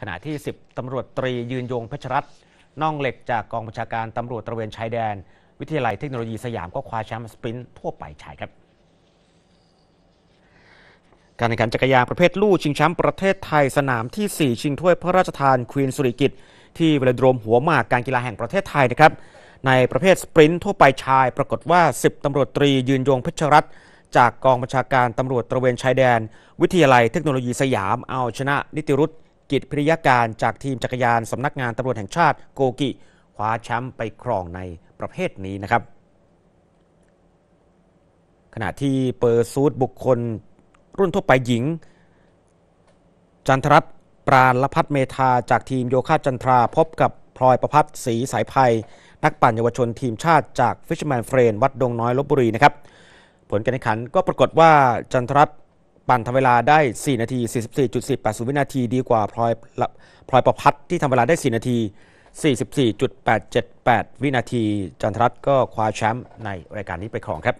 ขณะที่ 10 ตำรวจตรียืนยงเพชรรัตน์น่องเหล็กจากกองบัญชาการตำรวจตระเวนชายแดน วิทยาลัยเทคโนโลยีสยามก็คว้าแชมป์สปรินต์ทั่วไปชายครับ การแข่งขันจักรยานประเภทลู่ชิงแชมป์ประเทศไทยสนามที่ 4 ชิงถ้วยพระราชทานควีนสุริกิตที่เวลาโดรมหัวหมากการกีฬาแห่งประเทศไทยนะครับ ในประเภทสปรินต์ทั่วไปชาย ปรากฏว่า 10ตำรวจตรียืนยงเพชรรัตน์จากกองบัญชาการตำรวจตระเวนชายแดน วิทยาลัยเทคโนโลยีสยามเอาชนะนิติรุต กิจพิริยการจากทีมจักรยานสำนักงานตำรวจแห่งชาติโกกิคว้าแชมป์ไปครองในประเภทนี้นะครับ ขณะที่เปอร์ซูดบุคคลรุ่นทั่วไปหญิง จันทรัตน์ปราณละพัฒเมธาจากทีมโยคะจันทราพบกับพลอยประพัฒน์ศรีสายภัย นักปั่นเยาวชนทีมชาติจากฟิชแมนเฟรนวัดดงน้อยลบบุรีนะครับ ผลการแข่งขันก็ปรากฏว่าจันทรัตน์ ปั่นทำเวลาได้ 4 นาที 44.480 วินาทีดีกว่าพลอยพลอยประพัดที่ทำเวลาได้ 4 นาที 44.878 วินาที จันทรัตน์ก็คว้าแชมป์ในรายการนี้ไปครองครับ